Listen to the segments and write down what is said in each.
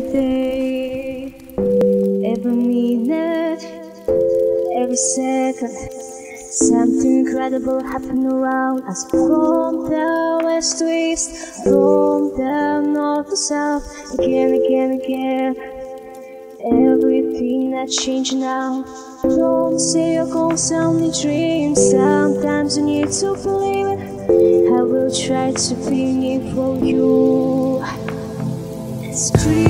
every day, every minute, every second. Something incredible happened around us from the west to east, from the north to south, again, again, again. Everything that changed now. Don't say you're gonna only dream. Sometimes you need to believe it. I will try to be here for you. Scream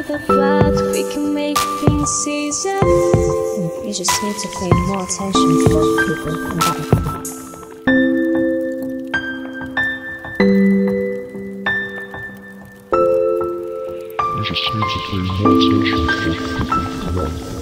either, but we can make things easier. You just need to pay more attention to those people You just need to pay more attention to those people.